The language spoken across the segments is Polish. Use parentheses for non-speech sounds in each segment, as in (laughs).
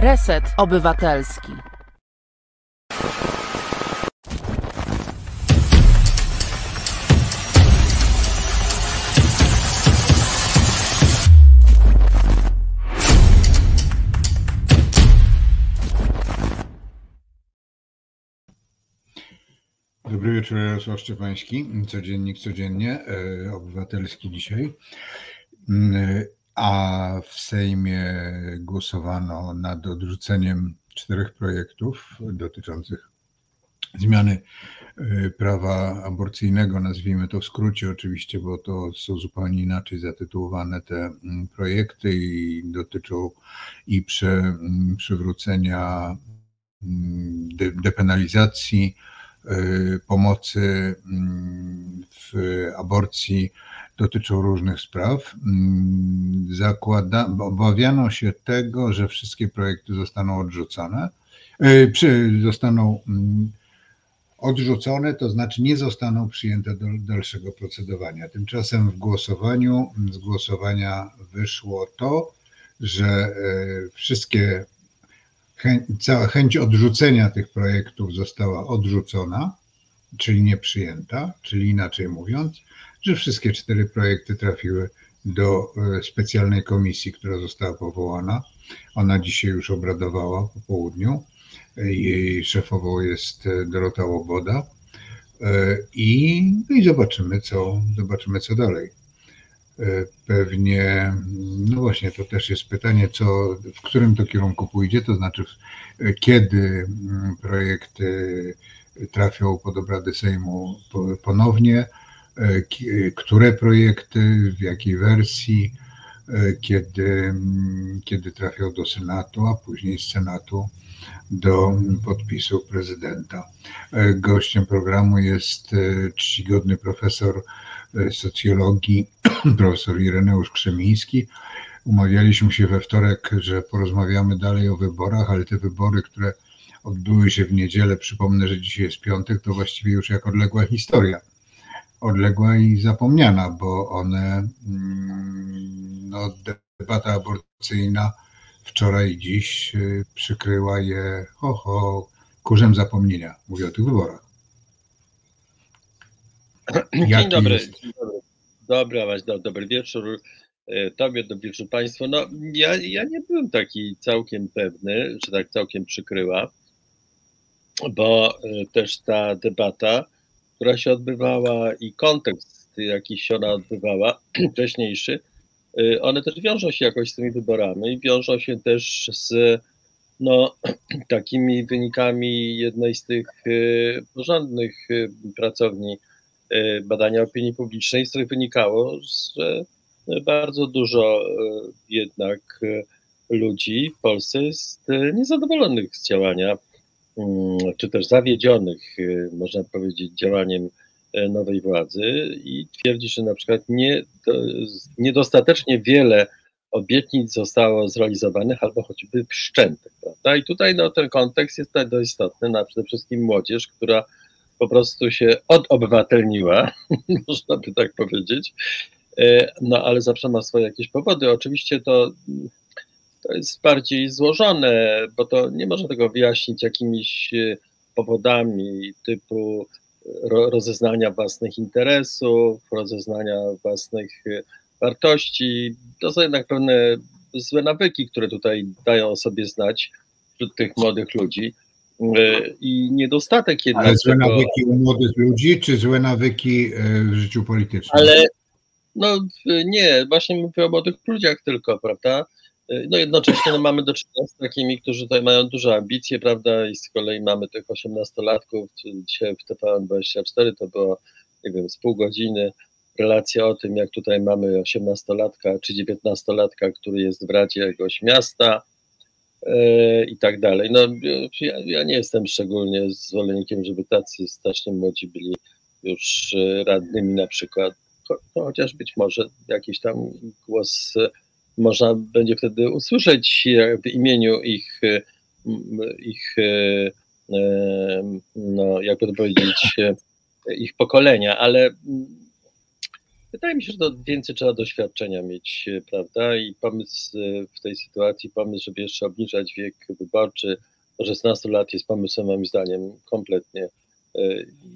Reset Obywatelski. Dobry wieczór, Jarosław Szczepański, codziennik codziennie, e, obywatelski dzisiaj. A w Sejmie głosowano nad odrzuceniem czterech projektów dotyczących zmiany e, prawa aborcyjnego, nazwijmy to w skrócie oczywiście, bo to są zupełnie inaczej zatytułowane te mm, projekty i dotyczą i mm, przywrócenia mm, de, depenalizacji y, pomocy mm, w aborcji dotyczą różnych spraw. Mm, Zakłada, obawiano się tego, że wszystkie projekty zostaną odrzucone, y, zostaną mm, odrzucone, to znaczy nie zostaną przyjęte do dalszego procedowania. Tymczasem w głosowaniu, z głosowania wyszło to, że e, wszystkie cała chęć odrzucenia tych projektów została odrzucona, czyli nie przyjęta, czyli inaczej mówiąc, że wszystkie cztery projekty trafiły do e, specjalnej komisji, która została powołana. Ona dzisiaj już obradowała po południu. Jej szefową jest e, Dorota Łoboda. E, I, no i zobaczymy, co, zobaczymy, co dalej. E, Pewnie, no właśnie, to też jest pytanie, co, w którym to kierunku pójdzie, to znaczy, e, kiedy mm, projekty trafią pod obrady Sejmu po- ponownie, e, które projekty, w jakiej wersji, e, kiedy, mm, kiedy trafią do Senatu, a później z Senatu do podpisu prezydenta. E, Gościem programu jest e, czcigodny profesor e, socjologii, profesor Ireneusz Krzemiński. Umawialiśmy się we wtorek, że porozmawiamy dalej o wyborach, ale te wybory, które odbyły się w niedzielę, przypomnę, że dzisiaj jest piątek, to właściwie już jak odległa historia. Odległa i zapomniana, bo one, mm, no, debata aborcyjna wczoraj i dziś y, przykryła je ho, ho, kurzem zapomnienia. Mówię o tych wyborach. Dzień dobry. jest- Dzień dobry. Dobra, Waś, do, dobry wieczór e, Tobie, dobry wieczór Państwu. No, ja, ja nie byłem taki całkiem pewny, że tak całkiem przykryła, bo e, też ta debata, która się odbywała i kontekst, jaki się ona odbywała, (clears throat) wcześniejszy, e, one też wiążą się jakoś z tymi wyborami, wiążą się też z no, (clears throat) takimi wynikami jednej z tych porządnych pracowni badania opinii publicznej, z których wynikało, że bardzo dużo e, jednak e, ludzi w Polsce jest e, niezadowolonych z działania, mm, czy też zawiedzionych, e, można powiedzieć, działaniem e, nowej władzy i twierdzi, że na przykład nie, do, niedostatecznie wiele obietnic zostało zrealizowanych albo choćby wszczętych. Prawda? I tutaj no, ten kontekst jest bardzo istotny, na przede wszystkim młodzież, która po prostu się odobywatelniła, (laughs) można by tak powiedzieć, E, no ale zawsze ma swoje jakieś powody. Oczywiście to, to jest bardziej złożone, bo to nie można tego wyjaśnić jakimiś e, powodami typu ro, rozeznania własnych interesów, rozeznania własnych e, wartości. To są jednak pewne złe nawyki, które tutaj dają o sobie znać wśród tych młodych ludzi. E, I niedostatek jednak. Ale złe nawyki u młodych ludzi, czy złe nawyki e, w życiu politycznym? Ale no w- nie, właśnie mówię o młodych ludziach tylko, prawda? No jednocześnie no, mamy do czynienia z takimi, którzy tutaj mają duże ambicje, prawda? I z kolei mamy tych 18-latków, czyli dzisiaj w TVN24 to było, nie wiem, z pół godziny relacja o tym, jak tutaj mamy 18-latka czy 19-latka, który jest w Radzie jakiegoś miasta e, i tak dalej. No ja, ja nie jestem szczególnie zwolennikiem, żeby tacy strasznie młodzi byli już e, radnymi na przykład no, chociaż być może jakiś tam głos e, można będzie wtedy usłyszeć e, w imieniu ich, e, ich e, e, no, jakby to powiedzieć, e, ich pokolenia, ale Wydaje mi się, że to więcej trzeba doświadczenia mieć, prawda? I pomysł w tej sytuacji, pomysł, żeby jeszcze obniżać wiek wyborczy do 16 lat jest pomysłem moim zdaniem kompletnie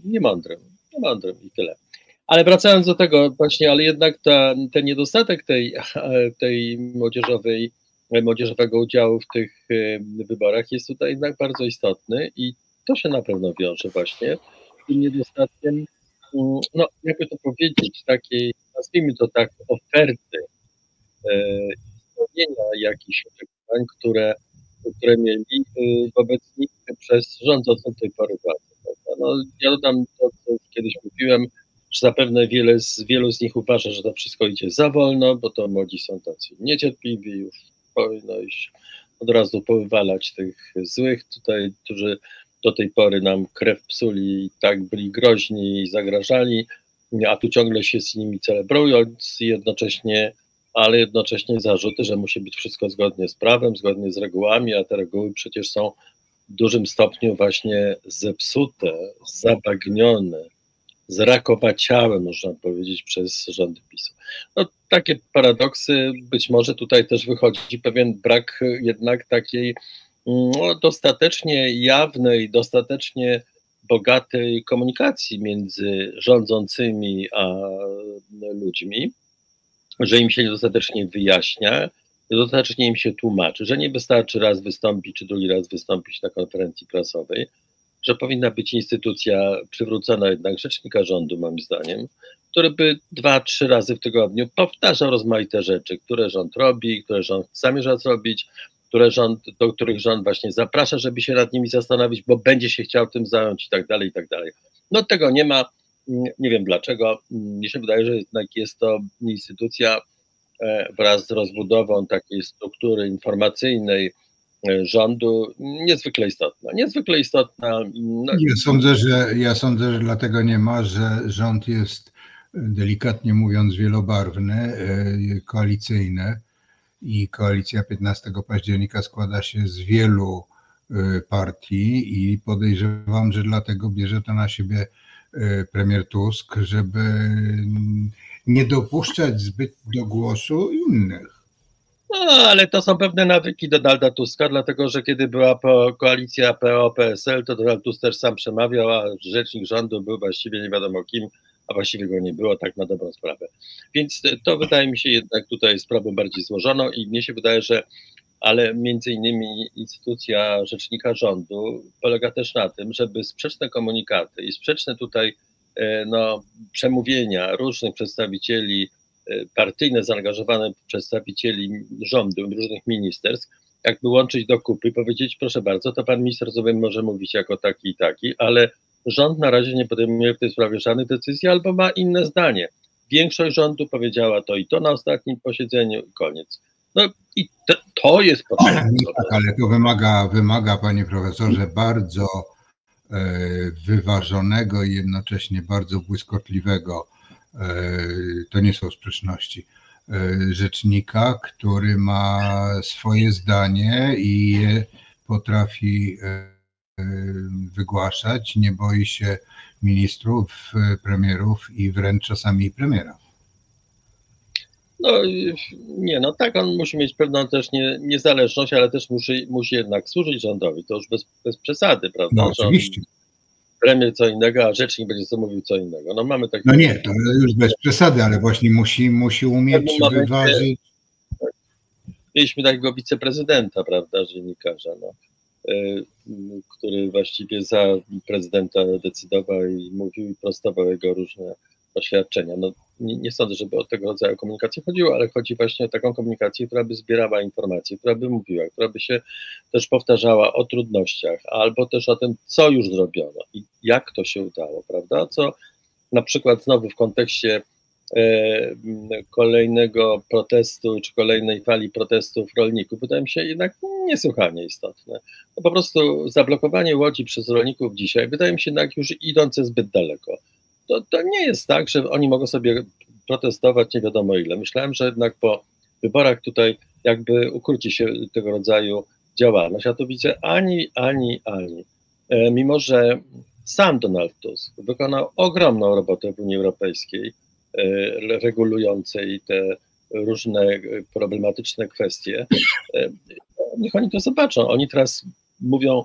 niemądrym. Niemądrym i tyle. Ale wracając do tego właśnie, ale jednak ta, ten niedostatek tej, (laughs) tej młodzieżowej, młodzieżowego udziału w tych wyborach jest tutaj jednak bardzo istotny i to się na pewno wiąże właśnie z tym niedostatkiem, no jakby to powiedzieć, takiej, nazwijmy to tak, oferty, e, spełnienia jakichś oczekiwań, które, które mieli e, wobec nich przez rządzącą tej pory władzy. No, ja dodam to, co kiedyś mówiłem, że zapewne wiele z, wielu z nich uważa, że to wszystko idzie za wolno, bo to młodzi są tacy niecierpliwi, już powinno iść od razu powywalać tych złych tutaj, którzy do tej pory nam krew psuli i tak byli groźni i zagrażali, a tu ciągle się z nimi celebrując jednocześnie, ale jednocześnie zarzuty, że musi być wszystko zgodnie z prawem, zgodnie z regułami, a te reguły przecież są w dużym stopniu właśnie zepsute, zabagnione, zrakowaciałe, można powiedzieć, przez rządy PiSu. No, takie paradoksy, być może tutaj też wychodzi pewien brak jednak takiej no, dostatecznie jawnej, dostatecznie bogatej komunikacji między rządzącymi a ludźmi, że im się niedostatecznie wyjaśnia, niedostatecznie im się tłumaczy, że nie wystarczy raz wystąpić, czy drugi raz wystąpić na konferencji prasowej, że powinna być instytucja przywrócona jednak rzecznika rządu, moim zdaniem, który by dwa, trzy razy w tygodniu powtarzał rozmaite rzeczy, które rząd robi, które rząd zamierza zrobić, które rząd, do których rząd właśnie zaprasza, żeby się nad nimi zastanowić, bo będzie się chciał tym zająć i tak dalej, i tak dalej. No tego nie ma, nie wiem dlaczego. Mnie się wydaje, że jednak jest to instytucja e, wraz z rozbudową takiej struktury informacyjnej e, rządu niezwykle istotna. Niezwykle istotna. No. Ja, sądzę, że, ja sądzę, że dlatego nie ma, że rząd jest delikatnie mówiąc wielobarwny, e, koalicyjny i koalicja 15 października składa się z wielu y, partii i podejrzewam, że dlatego bierze to na siebie y, premier Tusk, żeby nie dopuszczać zbyt do głosu innych. No, ale to są pewne nawyki Donalda Tuska, dlatego że kiedy była koalicja PO-PSL, to Donald Tusk też sam przemawiał, a rzecznik rządu był właściwie nie wiadomo kim, a właściwie go nie było, tak na dobrą sprawę. Więc to wydaje mi się jednak tutaj sprawą bardziej złożoną i mnie się wydaje, że ale między innymi instytucja rzecznika rządu polega też na tym, żeby sprzeczne komunikaty i sprzeczne tutaj e, no, przemówienia różnych przedstawicieli e, partyjne, zaangażowane przedstawicieli rządu, różnych ministerstw, jakby łączyć do kupy i powiedzieć, proszę bardzo, to pan minister sobie może mówić jako taki i taki, ale rząd na razie nie podejmuje w tej sprawie żadnych decyzji albo ma inne zdanie. Większość rządu powiedziała to i to na ostatnim posiedzeniu i koniec. No i to, to jest potrzebne. Tak, ale to wymaga, wymaga, panie profesorze, bardzo e, wyważonego i jednocześnie bardzo błyskotliwego, e, to nie są sprzeczności, rzecznika, który ma swoje zdanie i potrafi e, wygłaszać, nie boi się ministrów, premierów i wręcz czasami premiera. No nie, no tak, on musi mieć pewną też nie, niezależność, ale też musi, musi jednak służyć rządowi, to już bez, bez przesady, prawda? No oczywiście. Premier co innego, a rzecznik będzie co mówił co innego. No mamy takie... No nie, to już bez przesady, ale właśnie musi, musi umieć wyważyć... Mieliśmy takiego wiceprezydenta, prawda, dziennikarza, no Y, który właściwie za prezydenta decydował i mówił i prostował jego różne oświadczenia. No, nie, nie sądzę, żeby o tego rodzaju komunikację chodziło, ale chodzi właśnie o taką komunikację, która by zbierała informacje, która by mówiła, która by się też powtarzała o trudnościach, albo też o tym, co już zrobiono i jak to się udało, prawda? Co na przykład znowu w kontekście E, kolejnego protestu, czy kolejnej fali protestów rolników, wydaje mi się jednak niesłychanie istotne. No po prostu zablokowanie łodzi przez rolników dzisiaj wydaje mi się jednak już idące zbyt daleko. To, to nie jest tak, że oni mogą sobie protestować nie wiadomo ile. Myślałem, że jednak po wyborach tutaj jakby ukróci się tego rodzaju działalność, a to widzę ani, ani, ani. E, mimo, że sam Donald Tusk wykonał ogromną robotę w Unii Europejskiej, regulującej te różne problematyczne kwestie, niech oni to zobaczą. Oni teraz mówią,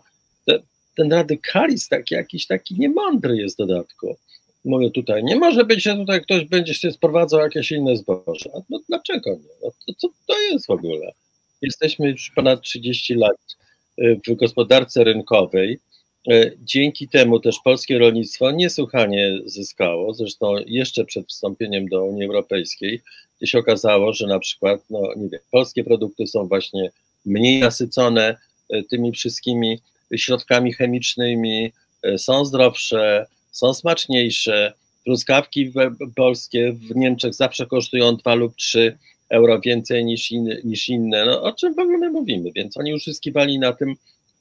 ten radykalizm taki jakiś taki niemądry jest w dodatku. Mówię tutaj, nie może być, że tutaj ktoś będzie się sprowadzał jakieś inne zboże. No dlaczego nie? No, to, co to jest w ogóle? Jesteśmy już ponad 30 lat y, w gospodarce rynkowej. Y, dzięki temu też polskie rolnictwo niesłychanie zyskało. Zresztą jeszcze przed wstąpieniem do Unii Europejskiej, się okazało, że na przykład, no nie wiem, polskie produkty są właśnie mniej nasycone y, tymi wszystkimi środkami chemicznymi, są zdrowsze, są smaczniejsze. Truskawki polskie w Niemczech zawsze kosztują 2 lub 3 euro więcej niż, niż inne. No, o czym w ogóle mówimy? Więc oni uzyskiwali na tym,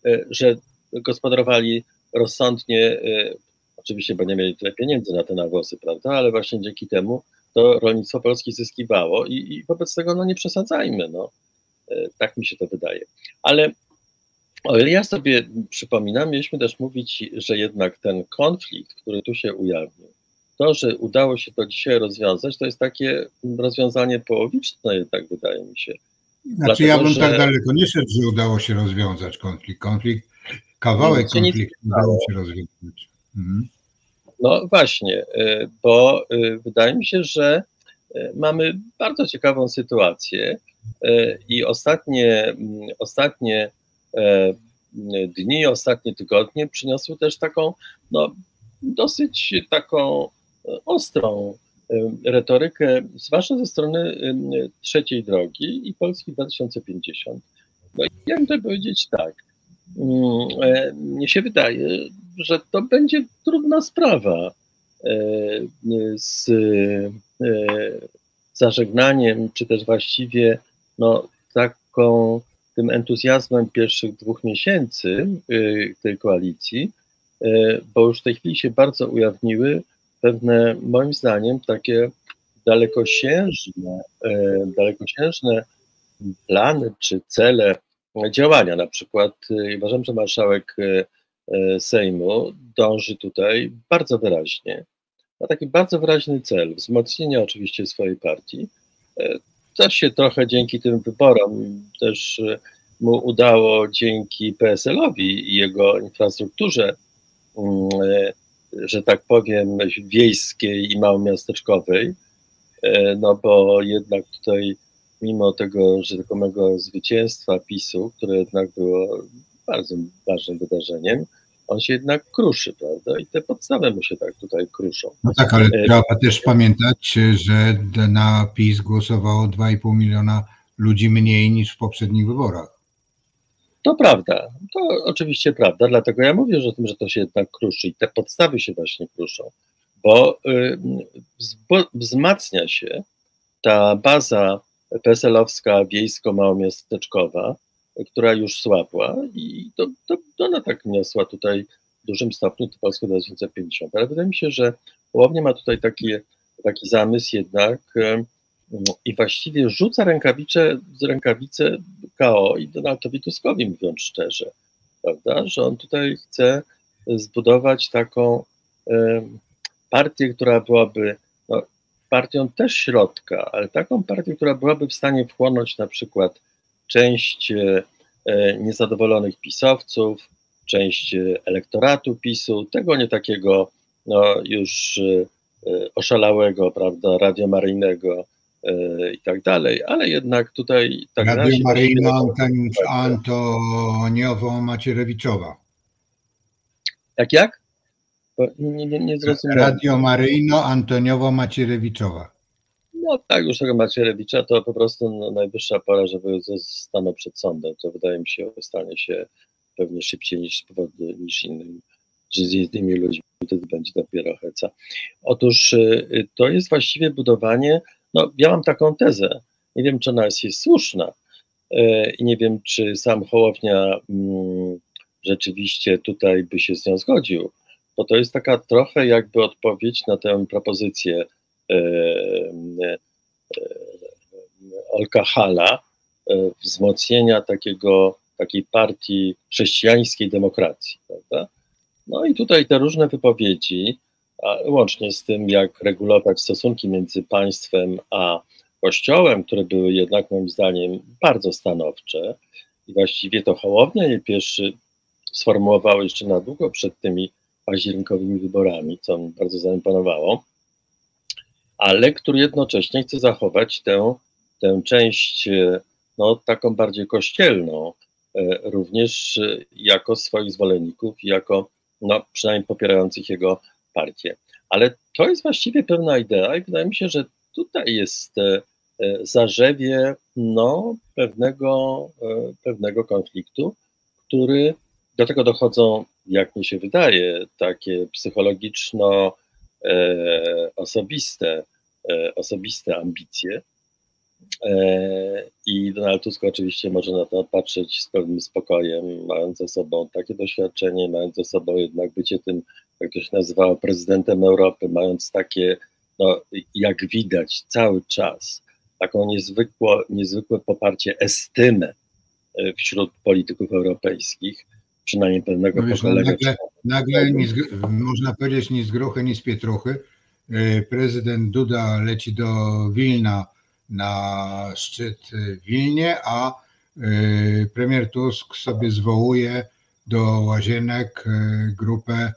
e, że gospodarowali rozsądnie, e, oczywiście, bo nie mieli tyle pieniędzy na te nawosy, prawda, ale właśnie dzięki temu to rolnictwo polskie zyskiwało i, i wobec tego no nie przesadzajmy, no. E, tak mi się to wydaje. Ale o ile ja sobie przypominam, mieliśmy też mówić, że jednak ten konflikt, który tu się ujawnił, to, że udało się to dzisiaj rozwiązać, to jest takie rozwiązanie połowiczne jednak, wydaje mi się. Znaczy Dlatego, ja bym że... tak daleko nie szedł, że udało się rozwiązać konflikt. Konflikt, kawałek no, konfliktu udało się rozwiązać. Mhm. No właśnie, y, bo y, wydaje mi się, że y, mamy bardzo ciekawą sytuację i ostatnie, mm, ostatnie dni, ostatnie tygodnie przyniosły też taką, no, dosyć taką ostrą e, retorykę, zwłaszcza ze strony trzeciej drogi i Polski 2050. No i jakby to powiedzieć tak, mm, e, mnie się wydaje, że to będzie trudna sprawa z zażegnaniem, czy też właściwie no, taką tym entuzjazmem pierwszych dwóch miesięcy y, tej koalicji, y, bo już w tej chwili się bardzo ujawniły pewne, moim zdaniem, takie dalekosiężne, y, dalekosiężne plany czy cele działania. Na przykład uważam, że marszałek Sejmu dąży tutaj bardzo wyraźnie, ma taki bardzo wyraźny cel, wzmocnienia oczywiście swojej partii, też się trochę dzięki tym wyborom też e, mu udało dzięki PSL-owi i jego infrastrukturze, mm, e, że tak powiem, wiejskiej i małomiasteczkowej, e, no bo jednak tutaj mimo tego rzekomego zwycięstwa PiSu, które jednak było bardzo ważnym wydarzeniem, on się jednak kruszy, prawda? I te podstawy mu się tak tutaj kruszą. No tak, ale e, trzeba też pamiętać, że na PiS głosowało 2,5 miliona ludzi mniej niż w poprzednich wyborach. To prawda, to oczywiście prawda, dlatego ja mówię że o tym, że to się jednak kruszy i te podstawy się właśnie kruszą, bo y, wzmacnia się ta baza PSL-owska, wiejsko-małomiasteczkowa, która już słabła i to, to, to ona tak niosła tutaj w dużym stopniu to Polskę 2050. Ale wydaje mi się, że Łownie ma tutaj taki, taki zamysł jednak i właściwie rzuca rękawice, rękawice KO i Donaldowi Tuskowi, mówiąc szczerze, prawda, że on tutaj chce zbudować taką partię, która byłaby no, partią też środka, ale taką partię, która byłaby w stanie wchłonąć na przykład część e, e, niezadowolonych pisowców, część e, elektoratu PiSu, tego nie takiego no, już oszalałego, prawda, radiomaryjnego i tak dalej, ale jednak tutaj... Tak Radio Maryjno Antoniowo-Macierewiczowa. Jak, jak? Nie, nie, nie zrozumiałem. Radio Maryjno Antoniowo-Macierewiczowa. No tak, już tego Macierewicza to po prostu no, najwyższa pora, żeby stanął przed sądem. To wydaje mi się, stanie się pewnie szybciej niż niż innymi, że z innymi ludźmi wtedy będzie dopiero heca. Otóż y, to jest właściwie budowanie, no ja mam taką tezę, nie wiem czy ona jest, jest słuszna y, i nie wiem czy sam Hołownia mm, rzeczywiście tutaj by się z nią zgodził, bo to jest taka trochę jakby odpowiedź na tę propozycję E, e, Hala, e, wzmocnienia takiego, takiej partii chrześcijańskiej demokracji, prawda? No i tutaj te różne wypowiedzi łącznie z tym, jak regulować stosunki między państwem a Kościołem, które były jednak moim zdaniem bardzo stanowcze. I właściwie to Hołownia je pierwszy sformułował jeszcze na długo przed tymi październikowymi wyborami, co mi bardzo zaimponowało, ale który jednocześnie chce zachować tę, tę część, no, taką bardziej kościelną, e, również jako swoich zwolenników, jako no, przynajmniej popierających jego partię. Ale to jest właściwie pewna idea i wydaje mi się, że tutaj jest e, e, zarzewie no, pewnego, pewnego konfliktu, który do tego dochodzą, jak mi się wydaje, takie psychologiczno e, osobiste, e, osobiste ambicje. E, I Donald Tusk oczywiście może na to patrzeć z pewnym spokojem, mając za sobą takie doświadczenie, mając za sobą jednak bycie tym, jak to się nazywało, prezydentem Europy, mając takie, no, jak widać, cały czas taką niezwykłe poparcie, estymę wśród polityków europejskich przynajmniej pewnego no wiesz, no pokolenia. Nagle, nagle z, można powiedzieć ni z gruchy, ni z pietruchy. E, prezydent Duda leci do Wilna na szczyt w Wilnie, a e, premier Tusk sobie zwołuje do łazienek e, grupę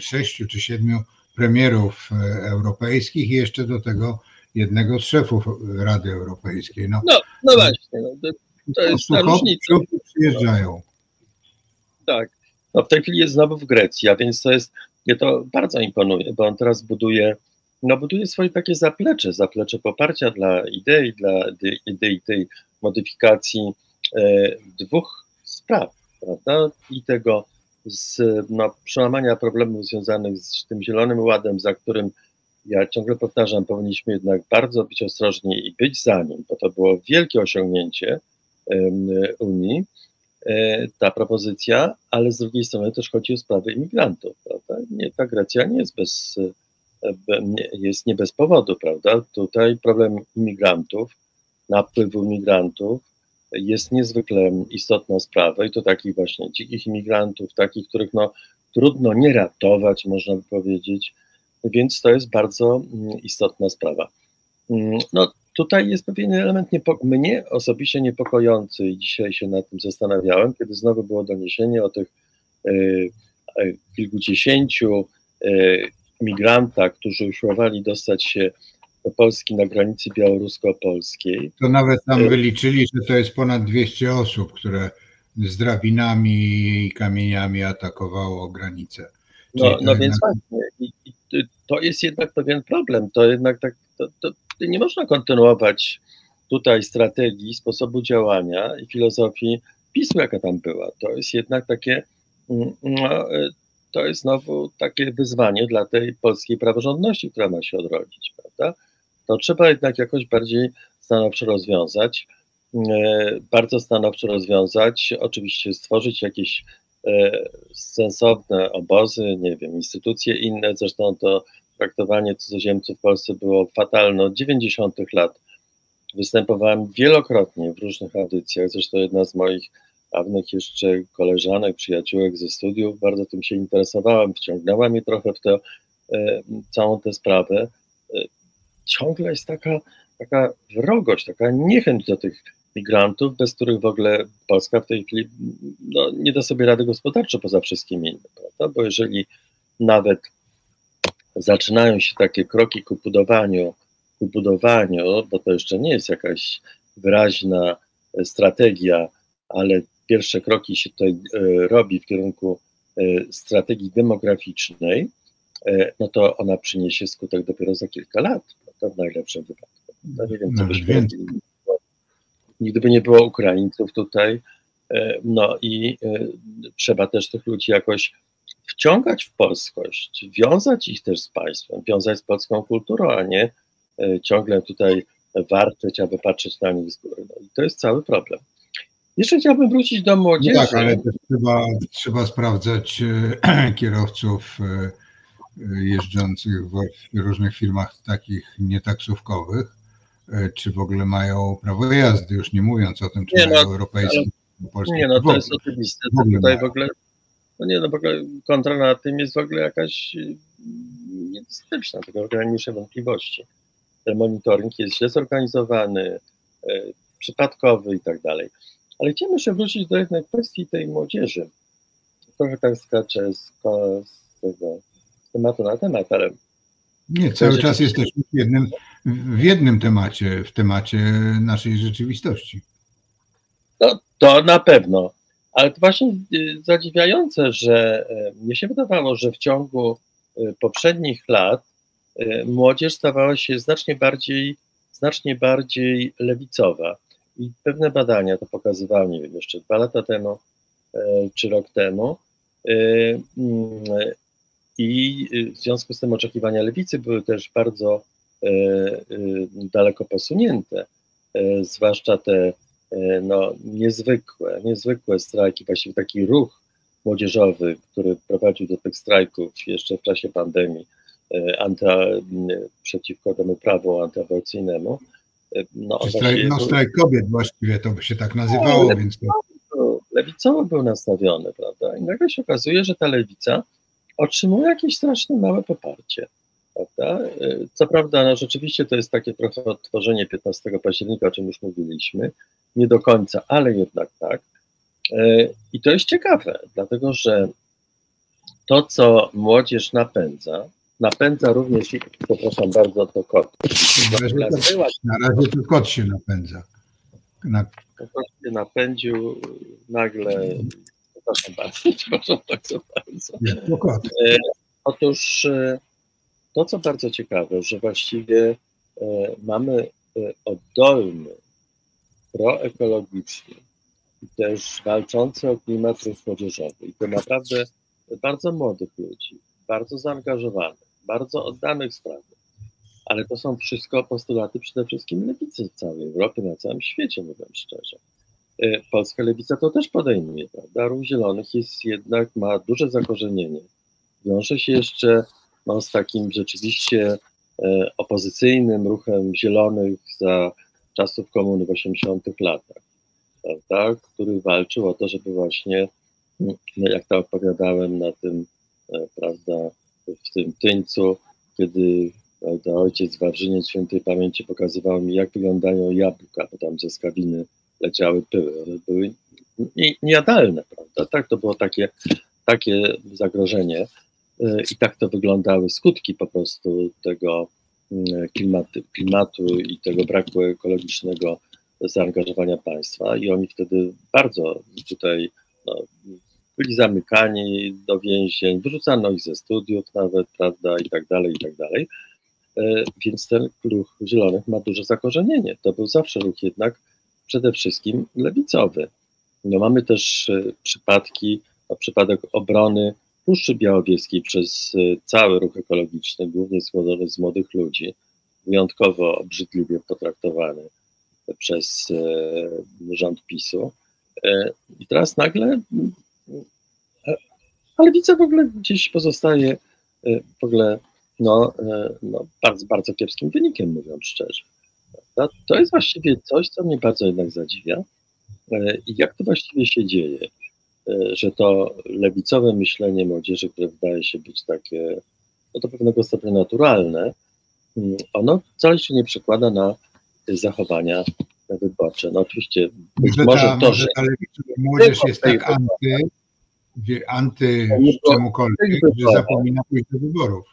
sześciu czy siedmiu premierów europejskich i jeszcze do tego jednego z szefów Rady Europejskiej. No, no, no właśnie, no, to, to jest ta różnica. Przyjeżdżają tak. No w tej chwili jest znowu w Grecji, a więc to jest, mnie to bardzo imponuje, bo on teraz buduje, no buduje swoje takie zaplecze, zaplecze poparcia dla idei, dla idei tej modyfikacji e, dwóch spraw, prawda? I tego z no, przełamania problemów związanych z tym Zielonym Ładem, za którym ja ciągle powtarzam, powinniśmy jednak bardzo być ostrożni i być za nim, bo to było wielkie osiągnięcie Unii, ta propozycja, ale z drugiej strony też chodzi o sprawy imigrantów, prawda? Nie, ta Grecja nie jest bez, e, jest nie bez powodu, prawda? Tutaj problem imigrantów, napływu imigrantów jest niezwykle istotna sprawa i to takich właśnie dzikich imigrantów, takich, których no, trudno nie ratować, można by powiedzieć, więc to jest bardzo mm, istotna sprawa. Mm, no, tutaj jest pewien element niepo- mnie osobiście niepokojący i dzisiaj się nad tym zastanawiałem, kiedy znowu było doniesienie o tych e, e, kilkudziesięciu e, migrantach, którzy usiłowali dostać się do Polski na granicy białorusko-polskiej. To nawet tam wyliczyli, że to jest ponad 200 osób, które z drabinami i kamieniami atakowało granicę. No, no więc właśnie, i, i, to jest jednak pewien problem. To jednak tak, to, to, nie można kontynuować tutaj strategii, sposobu działania i filozofii PiSu, jaka tam była. To jest jednak takie, no, to jest znowu takie wyzwanie dla tej polskiej praworządności, która ma się odrodzić, prawda? To trzeba jednak jakoś bardziej stanowczo rozwiązać, e, bardzo stanowczo rozwiązać, oczywiście stworzyć jakieś e, sensowne obozy, nie wiem, instytucje inne, zresztą to traktowanie cudzoziemców w Polsce było fatalne od 90. lat. Występowałem wielokrotnie w różnych audycjach, zresztą jedna z moich dawnych jeszcze koleżanek, przyjaciółek ze studiów, bardzo tym się interesowałem, wciągnęła mnie trochę w tę e, całą tę sprawę. E, ciągle jest taka, taka wrogość, taka niechęć do tych migrantów, bez których w ogóle Polska w tej chwili no, nie da sobie rady gospodarczo poza wszystkim innym, prawda? Bo jeżeli nawet zaczynają się takie kroki ku budowaniu, ku budowaniu, bo to jeszcze nie jest jakaś wyraźna e, strategia, ale pierwsze kroki się tutaj e, robi w kierunku e, strategii demograficznej, no to ona przyniesie skutek dopiero za kilka lat, to w najlepszym wypadku. No nie wiem, co byśmy Nigdy by nie było Ukraińców tutaj, no i trzeba też tych ludzi jakoś wciągać w polskość, wiązać ich też z państwem, wiązać z polską kulturą, a nie e, ciągle tutaj warczeć, aby patrzeć na nich z góry. No i to jest cały problem. Jeszcze chciałbym wrócić do młodzieży. No tak, ale też trzeba, trzeba sprawdzać e, (clears throat) kierowców e, jeżdżących w różnych firmach takich nietaksówkowych, czy w ogóle mają prawo jazdy, już nie mówiąc o tym, czy nie, mają no, europejskie. Nie, no to jest oczywiste. Tutaj w ogóle no nie, no w ogóle kontra na tym jest w ogóle jakaś fantastyczna, tego ograniczę wątpliwości. Ten monitoring jest źle zorganizowany, e, przypadkowy i tak dalej. Ale chciałbym jeszcze wrócić do jednej kwestii tej młodzieży. Trochę tak skaczę z, z tego z tematu na temat, ale. Nie, cały czas jesteśmy w jednym, w jednym temacie, w temacie naszej rzeczywistości. No, to na pewno. Ale to właśnie y, zadziwiające, że y, mnie się wydawało, że w ciągu y, poprzednich lat młodzież stawała się znacznie bardziej, znacznie bardziej lewicowa. I pewne badania to pokazywały, nie wiem, jeszcze dwa lata temu czy rok temu. Mm, I w związku z tym oczekiwania lewicy były też bardzo daleko posunięte, zwłaszcza te E, no, niezwykłe, niezwykłe strajki, właściwie taki ruch młodzieżowy, który prowadził do tych strajków jeszcze w czasie pandemii e, anty, przeciwko temu prawu antyaborcyjnemu. E, no, strajk, no, strajk kobiet właściwie to by się tak nazywało. No, więc to... Lewicowo był nastawiony, prawda? I nagle się okazuje, że ta lewica otrzymuje jakieś strasznie małe poparcie. Prawda? Co prawda, no rzeczywiście to jest takie trochę odtworzenie 15 października, o czym już mówiliśmy, nie do końca, ale jednak tak. E, I to jest ciekawe, dlatego że to, co młodzież napędza, napędza również, przepraszam bardzo, to kot. Na razie, na razie to kot się napędza. Na... Kot się napędził nagle, przepraszam bardzo, (laughs) przepraszam bardzo bardzo. To kot. E, otóż e, to, co bardzo ciekawe, że właściwie mamy oddolny proekologiczny i też walczący o klimat ruch młodzieżowy. I to naprawdę bardzo młodych ludzi, bardzo zaangażowanych, bardzo oddanych sprawie. Ale to są wszystko postulaty przede wszystkim lewicy w całej Europie, na całym świecie, mówiąc szczerze. E, polska lewica to też podejmuje, prawda? Ruch Zielonych jest jednak, ma duże zakorzenienie. Wiąże się jeszcze no, z takim rzeczywiście e, opozycyjnym ruchem Zielonych za czasów komuny w 80 latach, prawda, który walczył o to, żeby właśnie, no jak to opowiadałem na tym, e, prawda, w tym tyńcu, kiedy prawda, ojciec Wawrzyniec świętej pamięci pokazywał mi, jak wyglądają jabłka, bo tam ze skabiny leciały pyły. One były niejadalne, prawda? Tak, to było takie, takie zagrożenie i tak to wyglądały skutki po prostu tego Mm, klimatu, klimatu i tego braku ekologicznego zaangażowania państwa i oni wtedy bardzo tutaj no, byli zamykani do więzień, wyrzucano ich ze studiów nawet, prawda, i tak dalej, i tak dalej. E, więc ten ruch zielonych ma duże zakorzenienie. To był zawsze ruch jednak przede wszystkim lewicowy. No, mamy też e, przypadki, no, przypadek obrony Puszczy Białowieskiej przez e, cały ruch ekologiczny, głównie składany z młodych ludzi, wyjątkowo obrzydliwie potraktowany przez e, rząd PiSu. E, I teraz nagle, ale widzę w ogóle gdzieś pozostaje w ogóle no, no, bardzo, bardzo kiepskim wynikiem, mówiąc szczerze. To jest właściwie coś, co mnie bardzo jednak zadziwia. I jak to właściwie się dzieje? E, że to lewicowe myślenie młodzieży, które wydaje się być takie no do pewnego stopnia naturalne, mm, ono wcale się nie przekłada na zachowania wyborcze. No oczywiście być może, może to, że ta młodzież jest tak anty, anty czemukolwiek, że zapomina pójść do wyborów.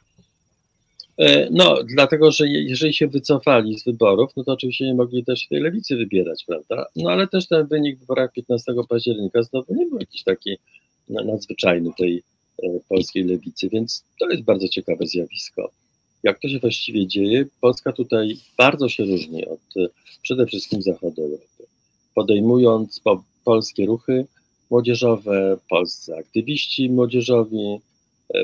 E, no, dlatego, że jeżeli się wycofali z wyborów, no to oczywiście nie mogli też tej lewicy wybierać, prawda? No ale też ten wynik w wyborach 15 października znowu nie był jakiś taki nadzwyczajny tej e, polskiej lewicy, więc to jest bardzo ciekawe zjawisko. Jak to się właściwie dzieje? Polska tutaj bardzo się różni od e, przede wszystkim zachodu Europy. Podejmując po, polskie ruchy młodzieżowe, polscy aktywiści młodzieżowi,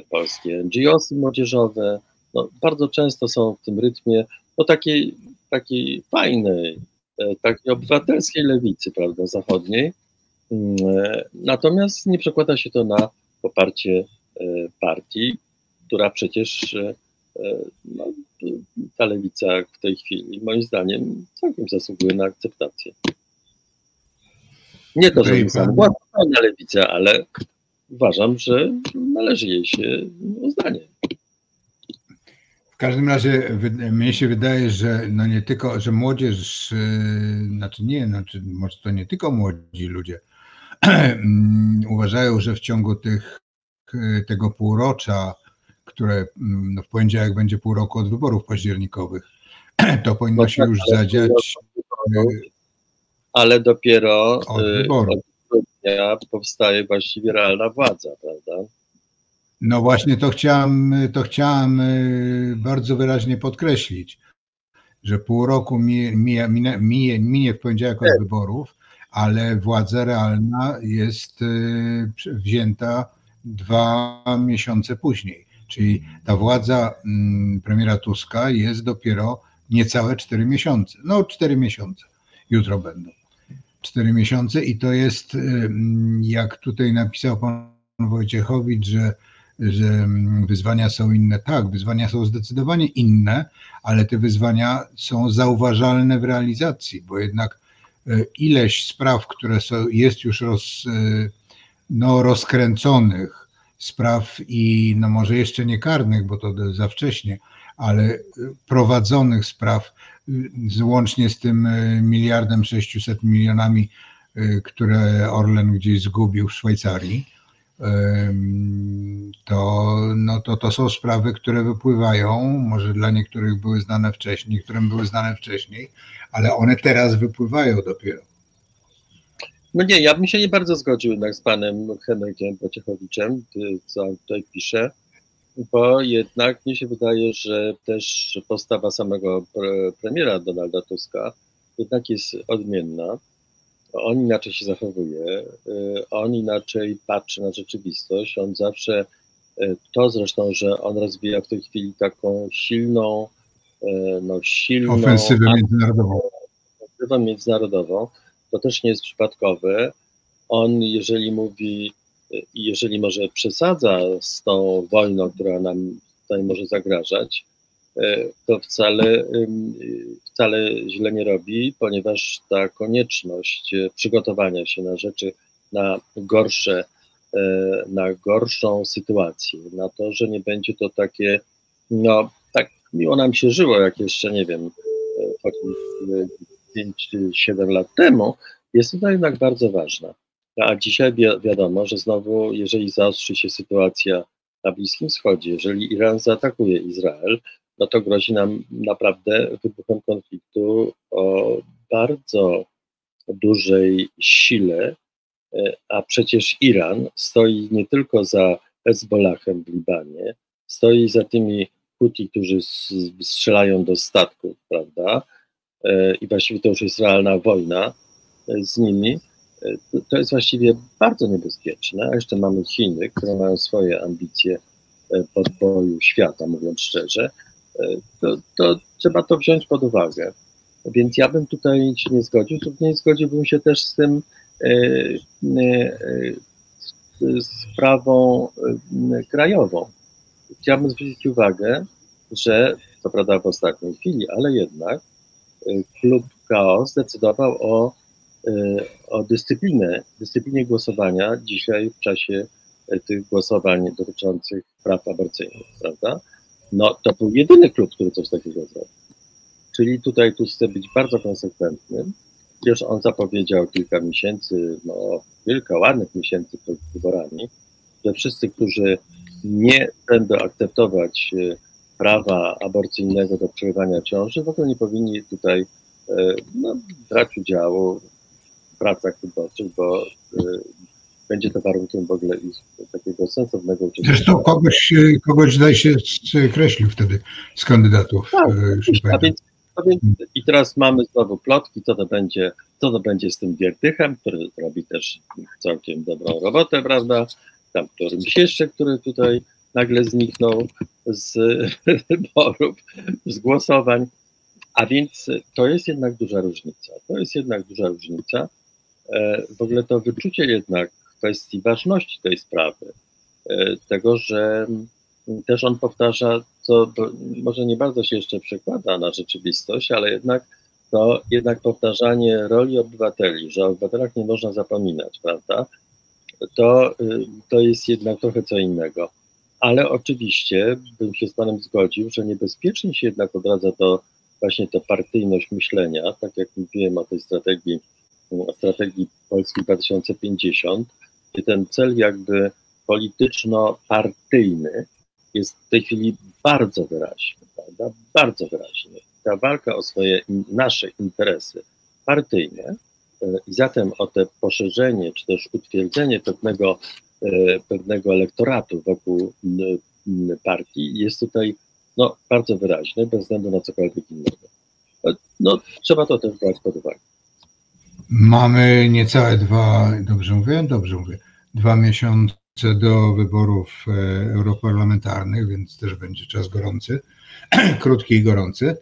polskie NGOsy młodzieżowe, no, bardzo często są w tym rytmie no, takiej, takiej fajnej, e, takiej obywatelskiej lewicy, prawda, zachodniej. Mm, e, natomiast nie przekłada się to na poparcie e, partii, która przecież no, ta lewica w tej chwili, moim zdaniem, całkiem zasługuje na akceptację. Nie to, że na lewicę, ale uważam, że należy jej się uznanie. Każdym razie mnie się wydaje, że no nie tylko, że młodzież, yy, znaczy nie, znaczy może to nie tylko młodzi ludzie (clears throat) uważają, że w ciągu tych, yy, tego półrocza, które mm, no w poniedziałek będzie pół roku od wyborów październikowych, (clears throat) to powinno się już zadziać. Ale dopiero od, wyboru. od dnia powstaje właściwie realna władza, prawda? No właśnie to chciałem, to chciałem y, bardzo wyraźnie podkreślić, że pół roku minie, minie, minie, w poniedziałek od wyborów, ale władza realna jest y, wzięta dwa miesiące później. Czyli ta władza mm, premiera Tuska jest dopiero niecałe cztery miesiące. No, cztery miesiące. Jutro będą. Cztery miesiące i to jest, y, mm, jak tutaj napisał pan Wojciechowicz, że że mm, wyzwania są inne. Tak, wyzwania są zdecydowanie inne, ale te wyzwania są zauważalne w realizacji, bo jednak e, ileś spraw, które są, jest już roz, e, no, rozkręconych, spraw i no może jeszcze nie karnych, bo to za wcześnie, ale e, prowadzonych spraw, łącznie z tym miliardem 600 milionami, które Orlen gdzieś zgubił w Szwajcarii, to, no to, to są sprawy, które wypływają, może dla niektórych były znane wcześniej, niektórym były znane wcześniej, ale one teraz wypływają dopiero. No nie, ja bym się nie bardzo zgodził jednak z panem Henrykiem Pociechowiczem, co tutaj pisze, bo jednak mnie się wydaje, że też postawa samego premiera Donalda Tuska jednak jest odmienna on inaczej się zachowuje, y, on inaczej patrzy na rzeczywistość, on zawsze, y, to zresztą, że on rozwija w tej chwili taką silną, y, no silną... Ofensywę międzynarodową. Ofensywę międzynarodową, to też nie jest przypadkowe. On, jeżeli mówi, jeżeli może przesadza z tą wojną, która nam tutaj może zagrażać, to wcale, wcale źle nie robi, ponieważ ta konieczność e, przygotowania się na rzeczy, na gorsze, e, na gorszą sytuację, na to, że nie będzie to takie, no tak miło nam się żyło, jak jeszcze, nie wiem, 5 czy 7 lat temu, jest to jednak bardzo ważna. A dzisiaj wi wiadomo, że znowu, jeżeli zaostrzy się sytuacja na Bliskim Wschodzie, jeżeli Iran zaatakuje Izrael, no to grozi nam naprawdę wybuchem konfliktu o bardzo dużej sile, e, a przecież Iran stoi nie tylko za Hezbollahem w Libanie, stoi za tymi Huti, którzy strzelają do statków, prawda? E, I właściwie to już jest realna wojna e, z nimi. To jest właściwie bardzo niebezpieczne. A jeszcze mamy Chiny, które mają swoje ambicje podboju świata, mówiąc szczerze to, to trzeba to wziąć pod uwagę. Więc ja bym tutaj się nie zgodził, nie zgodziłbym się też z tym e, e, e, krajową. Chciałbym zwrócić uwagę, że co prawda w ostatniej chwili, ale jednak klub KO zdecydował o, o dyscyplinę, dyscyplinie głosowania dzisiaj w czasie tych głosowań dotyczących praw aborcyjnych, prawda? No to był jedyny klub, który coś takiego zrobił. Czyli tutaj tu chcę być bardzo konsekwentny. Już on zapowiedział kilka miesięcy, no kilka ładnych miesięcy przed wyborami, że wszyscy, którzy nie będą akceptować e, prawa aborcyjnego do przerywania ciąży, w ogóle nie powinni tutaj e, no, brać udziału w pracach wyborczych, bo e, będzie to warunkiem w ogóle takiego sensownego uczestnictwa. Zresztą kogoś, kogoś zdaje się skreślił wtedy z kandydatów. Tak, e, a więc, a więc, I teraz mamy znowu plotki, co to będzie, co to będzie z tym Giertychem, który robi też całkiem dobrą robotę, prawda? Tam którymś jeszcze, który tutaj nagle zniknął z (laughs) wyborów, z głosowań. A więc to jest jednak duża różnica. To jest jednak duża różnica. E, w ogóle to wyczucie jednak kwestii ważności tej sprawy. E, tego, że też on powtarza, co może nie bardzo się jeszcze przekłada na rzeczywistość, ale jednak to jednak powtarzanie roli obywateli, że o obywatelach nie można zapominać, prawda? To, y, to jest jednak trochę co innego. ale oczywiście bym się z Panem zgodził, że niebezpiecznie się jednak odradza to właśnie ta partyjność myślenia, tak jak mówiłem o tej strategii, strategii Polski 2050, gdzie ten cel jakby polityczno-partyjny jest w tej chwili bardzo wyraźny, prawda? Bardzo wyraźny. Ta walka o swoje, nasze interesy partyjne e, i zatem o te poszerzenie, czy też utwierdzenie pewnego, e, pewnego elektoratu wokół partii jest tutaj no, bardzo wyraźne, bez względu na cokolwiek innego. No, no trzeba to też brać pod uwagę. Mamy niecałe dwa, dobrze mówię? Dobrze mówię. Dwa miesiące do wyborów e, europarlamentarnych, więc też będzie czas gorący, (clears throat) krótki i gorący.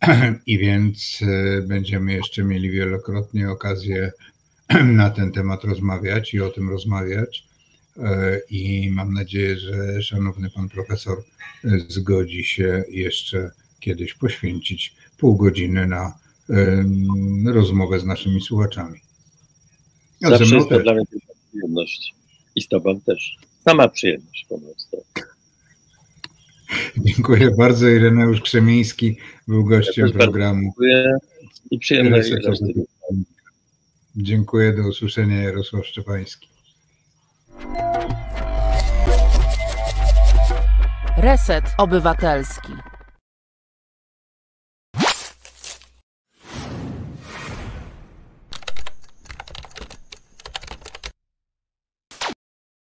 (clears throat) I więc e, będziemy jeszcze mieli wielokrotnie okazję (clears throat) na ten temat rozmawiać i o tym rozmawiać. E, I mam nadzieję, że szanowny pan profesor zgodzi się jeszcze kiedyś poświęcić pół godziny na rozmowę z naszymi słuchaczami. A Zawsze jest to dla mnie przyjemność. I z Tobą też. Sama przyjemność po prostu. Dziękuję bardzo. Ireneusz Krzemiński był gościem ja programu. Dziękuję i przyjemność. Dziękuję. Do usłyszenia. Jarosław Szczepański. Reset Obywatelski.